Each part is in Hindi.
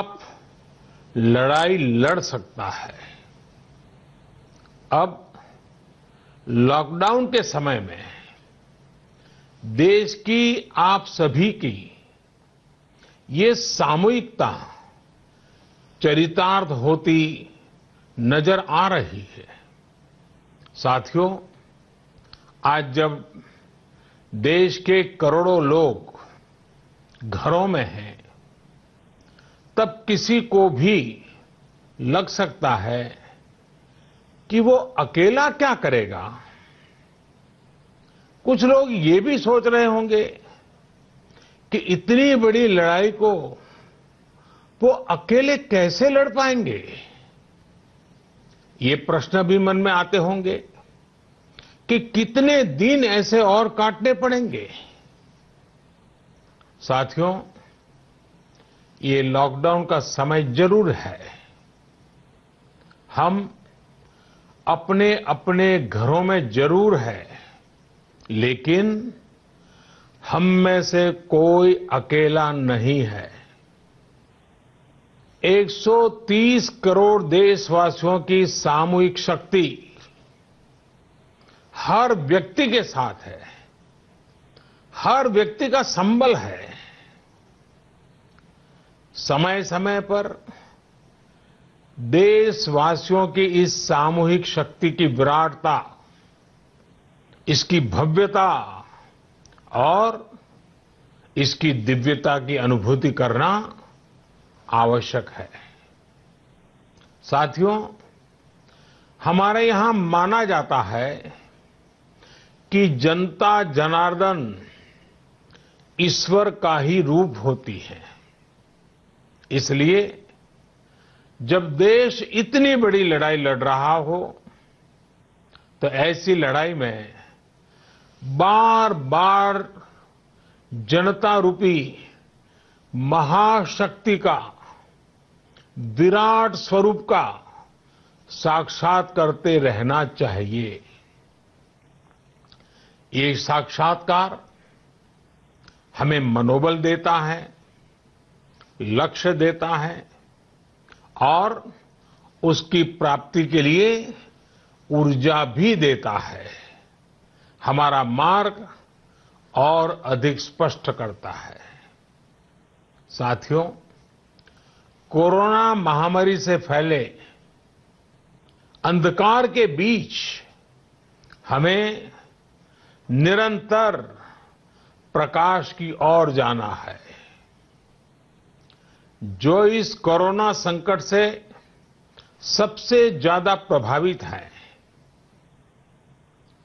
आप लड़ाई लड़ सकता है। अब लॉकडाउन के समय में देश की आप सभी की ये सामूहिकता चरितार्थ होती नज़र आ रही है। साथियों, आज जब देश के करोड़ों लोग घरों में हैं तब किसी को भी लग सकता है कि वो अकेला क्या करेगा। कुछ लोग ये भी सोच रहे होंगे कि इतनी बड़ी लड़ाई को वो अकेले कैसे लड़ पाएँगे। ये प्रश्न भी मन में आते होंगे कि कितने दिन ऐसे और काटने पड़ेंगे। साथियों ये लॉकडाउन का समय ज़रूर है। हम अपने अपने घरों में ज़रूर है, लेकिन हम में से कोई अकेला नहीं है। 130 करोड़ देशवासियों की सामूहिक शक्ति हर व्यक्ति के साथ है, हर व्यक्ति का संबल है। समय समय पर देशवासियों की इस सामूहिक शक्ति की विराटता, इसकी भव्यता और इसकी दिव्यता की अनुभूति करना आवश्यक है। साथियों, हमारे यहाँ माना जाता है कि जनता जनार्दन ईश्वर का ही रूप होती है। इसलिए जब देश इतनी बड़ी लड़ाई लड़ रहा हो तो ऐसी लड़ाई में बार बार जनता रूपी महाशक्ति का, विराट स्वरूप का साक्षात करते रहना चाहिए। ये साक्षात्कार हमें मनोबल देता है लक्ष्य देता है और उसकी प्राप्ति के लिए ऊर्जा भी देता है। हमारा मार्ग और अधिक स्पष्ट करता है। साथियों, कोरोना महामारी से फैले अंधकार के बीच हमें निरंतर प्रकाश की ओर जाना है। जो इस कोरोना संकट से सबसे ज़्यादा प्रभावित हैं,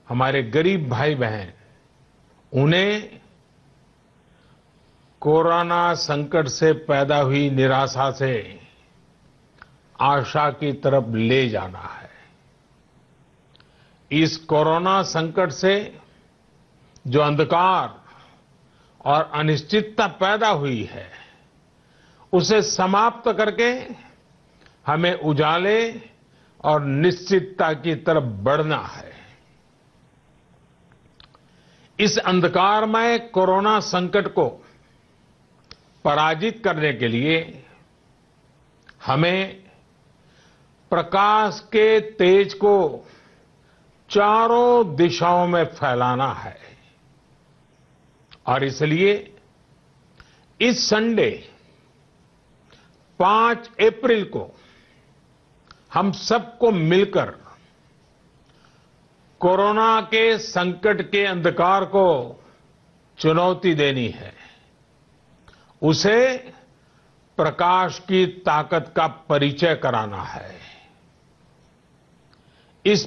हमारे गरीब भाई बहन, उन्हें कोरोना संकट से पैदा हुई निराशा से आशा की तरफ़ ले जाना है। इस कोरोना संकट से जो अंधकार और अनिश्चितता पैदा हुई है उसे समाप्त करके हमें उजाले और निश्चितता की तरफ़ बढ़ना है। इस अंधकारमय कोरोना संकट को पराजित करने के लिए हमें प्रकाश के तेज को चारों दिशाओं में फैलाना है। और इसलिए इस संडे पाँच अप्रैल को हम सबको मिलकर कोरोना के संकट के अंधकार को चुनौती देनी है। उसे प्रकाश की ताकत का परिचय कराना है। इस